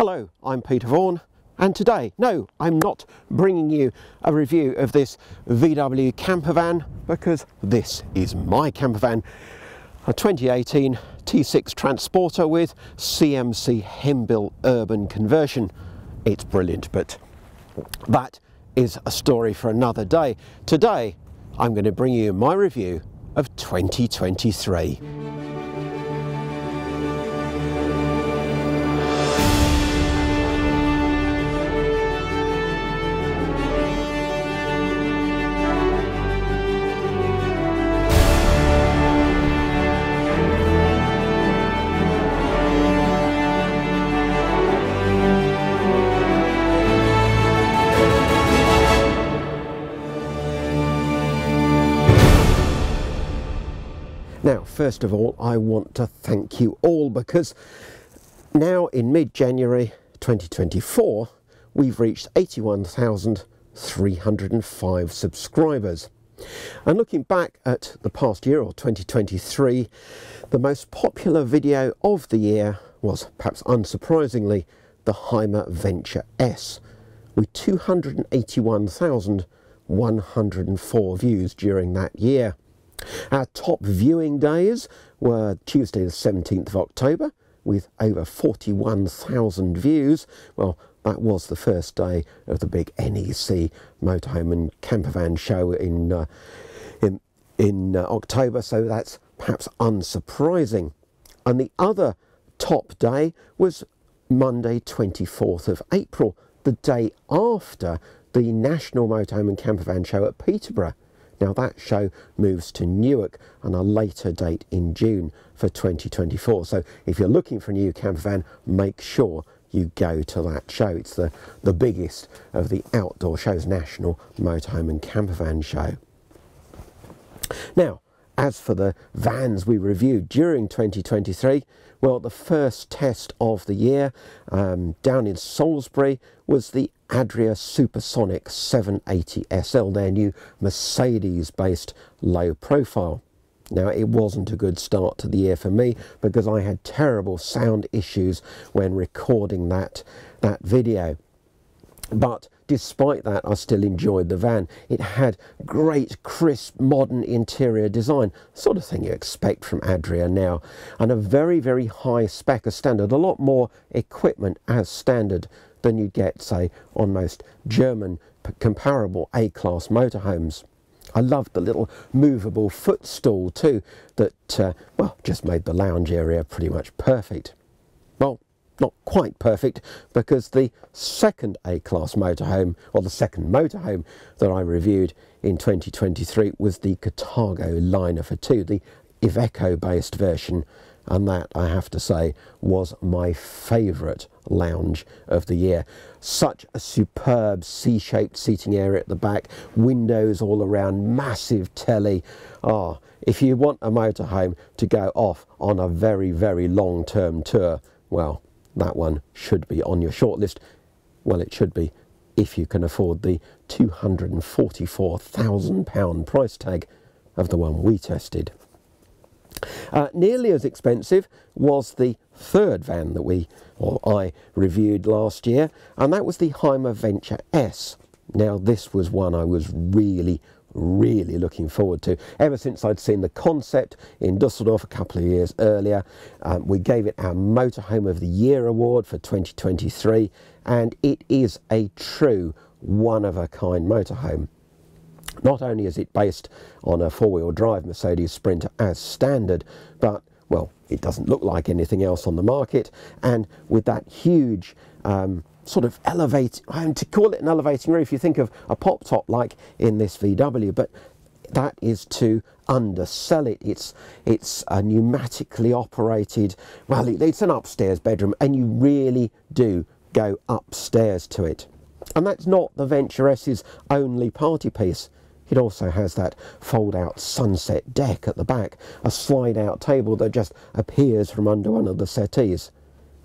Hello, I'm Peter Vaughan, and today, no, I'm not bringing you a review of this VW camper van because this is my camper van, a 2018 T6 Transporter with CMC Hembil Urban conversion. It's brilliant, but that is a story for another day. Today, I'm going to bring you my review of 2023. First of all, I want to thank you all because now in mid January 2024, we've reached 81,305 subscribers. And looking back at the past year or 2023, the most popular video of the year was, perhaps unsurprisingly, the Hymer Venture S, with 281,104 views during that year. Our top viewing days were Tuesday the 17th of October with over 41,000 views. Well, that was the first day of the big NEC motorhome and campervan show in uh, in in uh, October, so that's perhaps unsurprising. And the other top day was Monday 24th of April, the day after the National Motorhome and Campervan show at Peterborough. Now that show moves to Newark on a later date in June for 2024. So if you're looking for a new camper van, make sure you go to that show. It's the, the biggest of the outdoor shows, National Motorhome and Campervan Show. Now, as for the vans we reviewed during 2023, well, the first test of the year um, down in Salisbury was the Adria Supersonic 780 SL, their new Mercedes based low profile. Now, it wasn't a good start to the year for me because I had terrible sound issues when recording that, that video. But despite that, I still enjoyed the van. It had great, crisp, modern interior design, sort of thing you expect from Adria now, and a very, very high spec as standard, a lot more equipment as standard than you'd get, say, on most German comparable A-class motorhomes. I loved the little movable footstool too that, uh, well, just made the lounge area pretty much perfect. Not quite perfect because the second A-class motorhome, or the second motorhome that I reviewed in 2023 was the Carthago Liner for two, the Iveco based version and that I have to say was my favourite lounge of the year. Such a superb C-shaped seating area at the back, windows all around, massive telly. Ah, if you want a motorhome to go off on a very, very long-term tour, well, that one should be on your shortlist. Well, it should be if you can afford the £244,000 price tag of the one we tested. Uh, nearly as expensive was the third van that we, or I, reviewed last year, and that was the Hymer Venture S. Now, this was one I was really, really looking forward to. Ever since I'd seen the concept in Dusseldorf a couple of years earlier, um, we gave it our Motorhome of the Year award for 2023, and it is a true one of a kind motorhome. Not only is it based on a four-wheel drive Mercedes Sprinter as standard, but well, it doesn't look like anything else on the market, and with that huge um, sort of elevate, and to call it an elevating roof, you think of a pop top like in this VW, but that is to undersell it. It's it's a pneumatically operated. Well, it's an upstairs bedroom, and you really do go upstairs to it. And that's not the Venture S's only party piece. It also has that fold out sunset deck at the back, a slide out table that just appears from under one of the settees.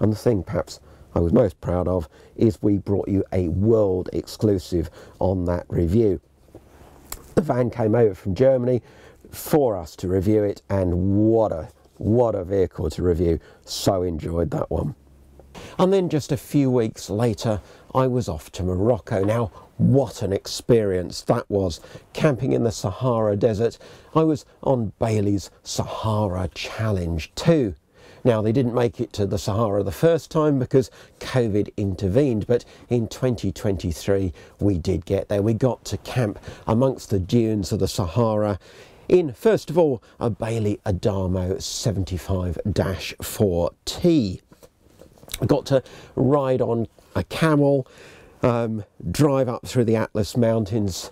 And the thing perhaps I was most proud of is we brought you a world exclusive on that review. The van came over from Germany for us to review it and what a what a vehicle to review. So enjoyed that one. And then just a few weeks later, I was off to Morocco. Now, what an experience that was, camping in the Sahara Desert. I was on Bailey's Sahara Challenge too. Now, they didn't make it to the Sahara the first time because COVID intervened, but in 2023 we did get there. We got to camp amongst the dunes of the Sahara in, first of all, a Bailey Adamo 75 4T. I got to ride on a camel, um, drive up through the Atlas Mountains,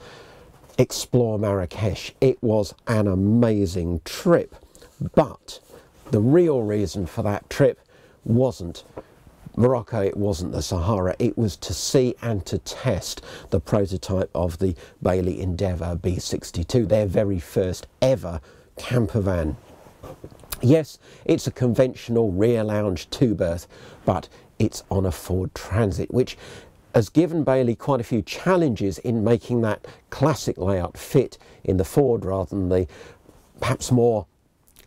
explore Marrakesh. It was an amazing trip, but the real reason for that trip wasn't Morocco, it wasn't the Sahara, it was to see and to test the prototype of the Bailey Endeavour B62, their very first ever camper van. Yes, it's a conventional rear lounge two berth, but it's on a Ford Transit, which has given Bailey quite a few challenges in making that classic layout fit in the Ford rather than the perhaps more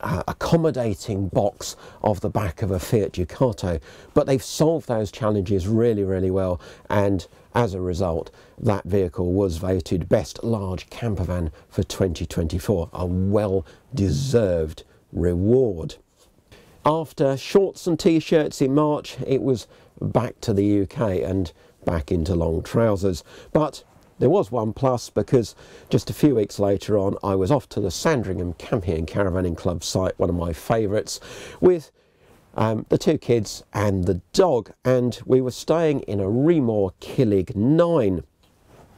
uh, accommodating box of the back of a Fiat Ducato. But they've solved those challenges really, really well. And as a result, that vehicle was voted best large camper van for 2024, a well deserved reward. After shorts and t-shirts in March, it was back to the UK and back into long trousers. But there was one plus because just a few weeks later on, I was off to the Sandringham Camping and Caravanning Club site, one of my favourites, with um, the two kids and the dog, and we were staying in a Rimor Kilig 9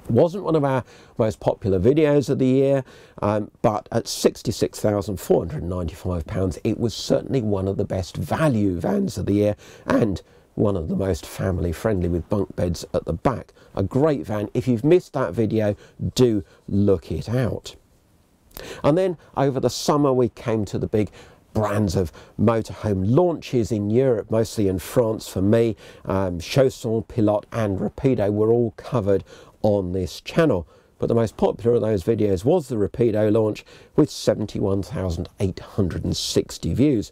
wasn't one of our most popular videos of the year, um, but at £66,495, it was certainly one of the best value vans of the year and one of the most family friendly with bunk beds at the back. A great van. If you've missed that video, do look it out. And then over the summer, we came to the big brands of motorhome launches in Europe, mostly in France for me. Um, Chausson, Pilote and Rapido were all covered on this channel. But the most popular of those videos was the Rapido launch with 71,860 views.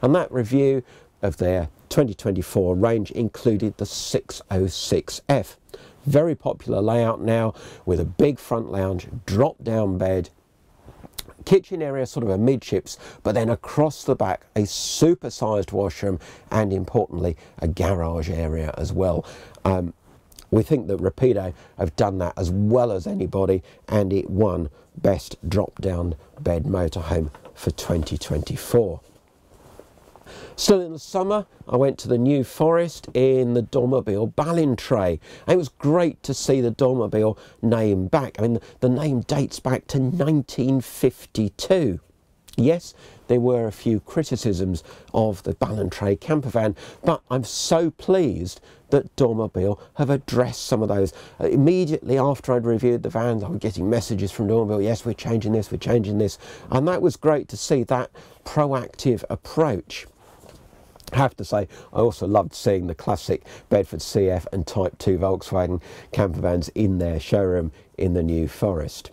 And that review of their 2024 range included the 606F. Very popular layout now with a big front lounge, drop down bed, kitchen area sort of amidships, but then across the back a super-sized washroom and importantly a garage area as well. Um, we think that Rapido have done that as well as anybody and it won best drop down bed motorhome for 2024. Still in the summer, I went to the New Forest in the Dormobile Ballantrae. It was great to see the Dormobile name back. I mean, the name dates back to 1952. Yes, there were a few criticisms of the Ballantrae camper van, but I'm so pleased that Dormobile have addressed some of those. Uh, immediately after I'd reviewed the vans, I was getting messages from Dormobile, yes, we're changing this, we're changing this. And that was great to see that proactive approach. Have to say, I also loved seeing the classic Bedford CF and Type 2 Volkswagen camper vans in their showroom in the New Forest.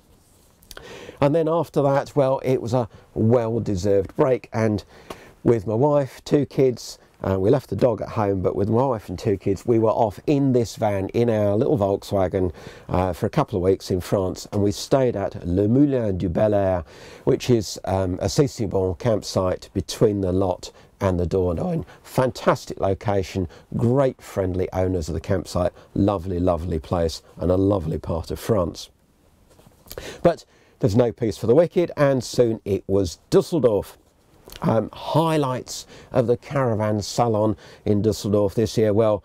And then after that, well, it was a well-deserved break. And with my wife, two kids, uh, we left the dog at home, but with my wife and two kids, we were off in this van, in our little Volkswagen, uh, for a couple of weeks in France. And we stayed at Le Moulin du Bel Air, which is um, a Cécibon campsite between the Lot and the Dordogne. Fantastic location, great friendly owners of the campsite, lovely, lovely place, and a lovely part of France. But there's no peace for the wicked, and soon it was Dusseldorf. Um, highlights of the caravan salon in Dusseldorf this year. Well,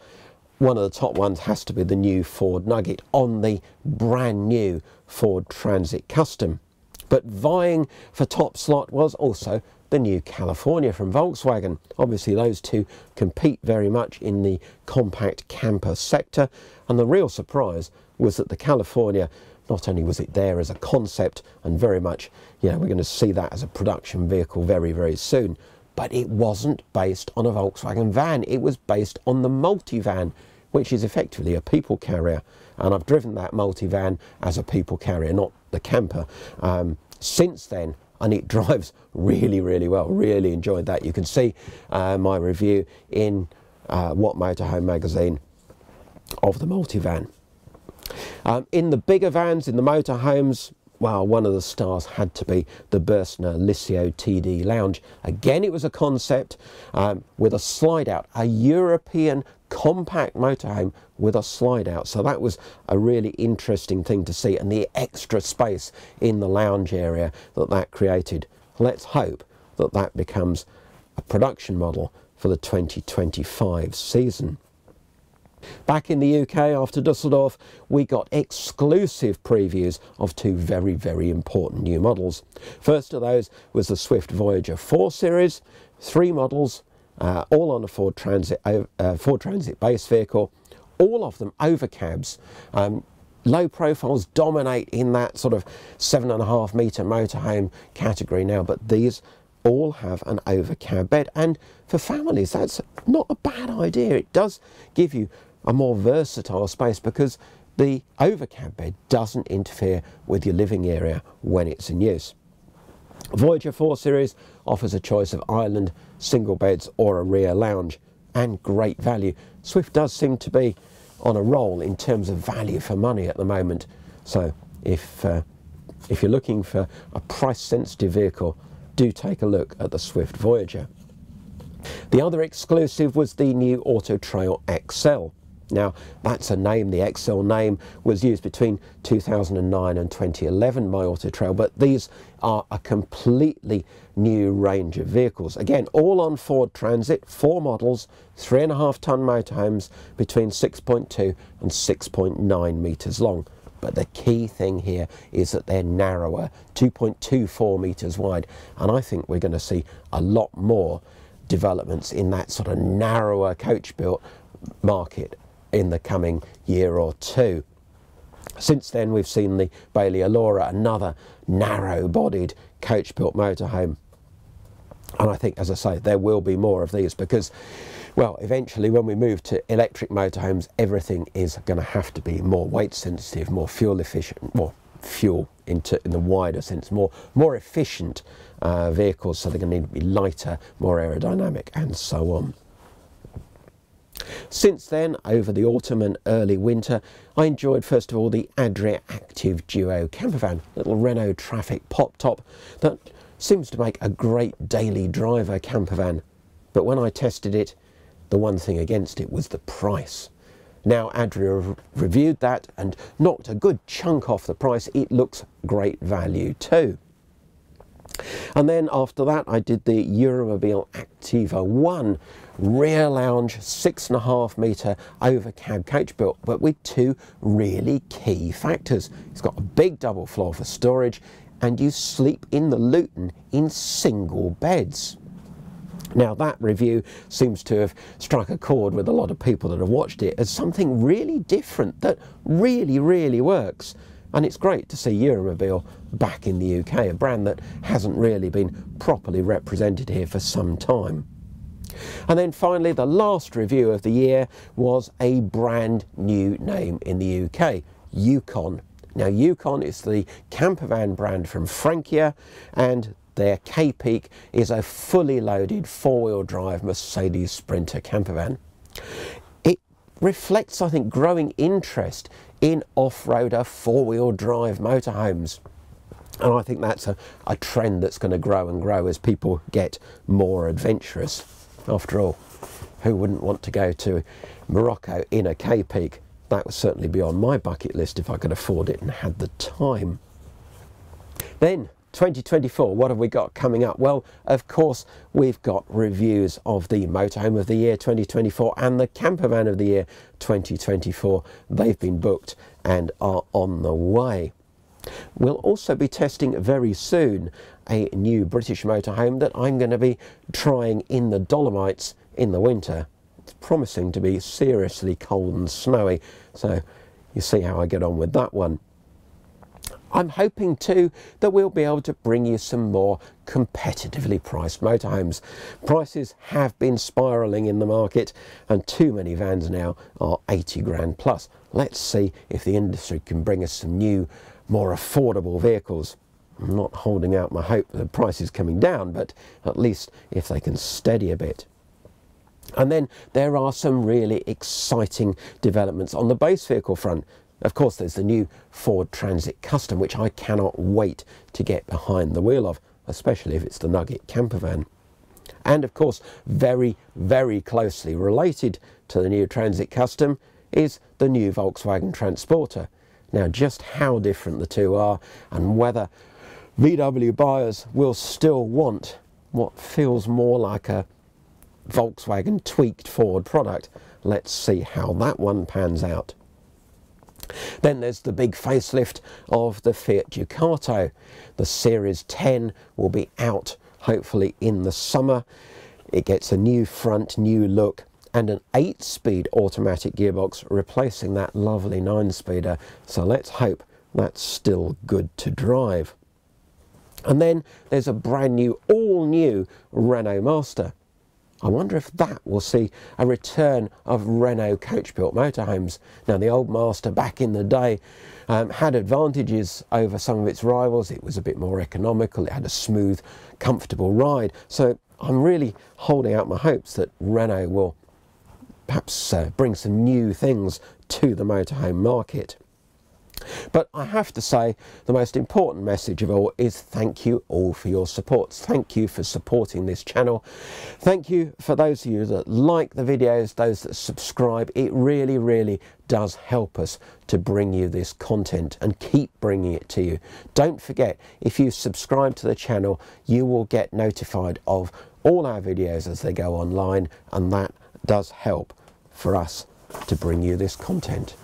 one of the top ones has to be the new Ford Nugget on the brand new Ford Transit Custom. But vying for top slot was also the new California from Volkswagen. Obviously, those two compete very much in the compact camper sector. And the real surprise was that the California, not only was it there as a concept and very much, you know, we're going to see that as a production vehicle very, very soon, but it wasn't based on a Volkswagen van. It was based on the multivan, which is effectively a people carrier. And I've driven that multivan as a people carrier, not the camper. Um, since then, and it drives really, really well. Really enjoyed that. You can see uh, my review in uh, What Motorhome magazine of the multivan. Um, in the bigger vans, in the motorhomes, well, one of the stars had to be the Bürstner Lyseo TD Lounge. Again, it was a concept um, with a slide out, a European compact motorhome with a slide out. So that was a really interesting thing to see and the extra space in the lounge area that that created. Let's hope that that becomes a production model for the 2025 season. Back in the UK after Dusseldorf, we got exclusive previews of two very, very important new models. First of those was the Swift Voyager 4 Series, three models, uh, all on a Ford Transit, uh, Ford Transit base vehicle, all of them overcabs. Um, low profiles dominate in that sort of seven and a half metre motorhome category now, but these all have an overcab bed. And for families, that's not a bad idea. It does give you a more versatile space because the overcab bed doesn't interfere with your living area when it's in use. Voyager 4 Series offers a choice of island, single beds or a rear lounge and great value. Swift does seem to be on a roll in terms of value for money at the moment. So if, uh, if you're looking for a price sensitive vehicle, do take a look at the Swift Voyager. The other exclusive was the new Auto Trail Excel. Now, that's a name, the Excel name was used between 2009 and 2011 by Auto Trail, but these are a completely new range of vehicles. Again, all on Ford Transit, four models, three and a half ton motorhomes between 6.2 and 6.9 metres long. But the key thing here is that they're narrower, 2.24 metres wide, and I think we're going to see a lot more developments in that sort of narrower coach built market in the coming year or two. Since then, we've seen the Bailey Allura, another narrow bodied coach built motorhome. And I think, as I say, there will be more of these because, well, eventually when we move to electric motorhomes, everything is going to have to be more weight sensitive, more fuel efficient, more fuel into, in the wider sense, more, more efficient uh, vehicles. So they're going to need to be lighter, more aerodynamic, and so on. Since then, over the autumn and early winter, I enjoyed first of all the Adria Active Duo campervan, little Renault Trafic pop top that seems to make a great daily driver campervan. But when I tested it, the one thing against it was the price. Now Adria reviewed that and knocked a good chunk off the price. It looks great value too. And then after that, I did the Eura Mobil Activa 1 rear lounge, six and a half metre over cab coach built, but with two really key factors. It's got a big double floor for storage, and you sleep in the Luton in single beds. Now, that review seems to have struck a chord with a lot of people that have watched it as something really different that really, really works. And it's great to see Eura Mobil back in the UK, a brand that hasn't really been properly represented here for some time. And then finally, the last review of the year was a brand new name in the UK, Yucon. Now, Yucon is the campervan brand from Frankia, and their K Peak is a fully loaded four wheel drive Mercedes Sprinter campervan. Reflects, I think, growing interest in off roader four wheel drive motorhomes. And I think that's a, a trend that's going to grow and grow as people get more adventurous. After all, who wouldn't want to go to Morocco in a K Peak? That would certainly be on my bucket list if I could afford it and had the time. Then 2024, what have we got coming up? Well, of course, we've got reviews of the Motorhome of the Year 2024 and the Campervan of the Year 2024. They've been booked and are on the way. We'll also be testing very soon a new British motorhome that I'm going to be trying in the Dolomites in the winter. It's promising to be seriously cold and snowy, so you see how I get on with that one. I'm hoping too that we'll be able to bring you some more competitively priced motorhomes. Prices have been spiralling in the market and too many vans now are 80 grand plus. Let's see if the industry can bring us some new, more affordable vehicles. I'm not holding out my hope that the price is coming down, but at least if they can steady a bit. And then there are some really exciting developments on the base vehicle front. Of course, there's the new Ford Transit Custom, which I cannot wait to get behind the wheel of, especially if it's the Nugget camper van. And of course, very, very closely related to the new Transit Custom is the new Volkswagen Transporter. Now, just how different the two are and whether VW buyers will still want what feels more like a Volkswagen tweaked Ford product. Let's see how that one pans out. Then there's the big facelift of the Fiat Ducato. The Series 10 will be out hopefully in the summer. It gets a new front, new look, and an 8-speed automatic gearbox replacing that lovely 9-speeder. So let's hope that's still good to drive. And then there's a brand new, all new Renault Master. I wonder if that will see a return of Renault coach-built motorhomes. Now, the old Master back in the day um, had advantages over some of its rivals. It was a bit more economical. It had a smooth, comfortable ride. So I'm really holding out my hopes that Renault will perhaps uh, bring some new things to the motorhome market. But I have to say, the most important message of all is thank you all for your support. Thank you for supporting this channel. Thank you for those of you that like the videos, those that subscribe. It really, really does help us to bring you this content and keep bringing it to you. Don't forget, if you subscribe to the channel, you will get notified of all our videos as they go online, and that does help for us to bring you this content.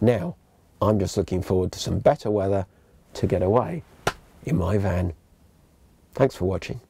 Now, I'm just looking forward to some better weather to get away in my van. Thanks for watching.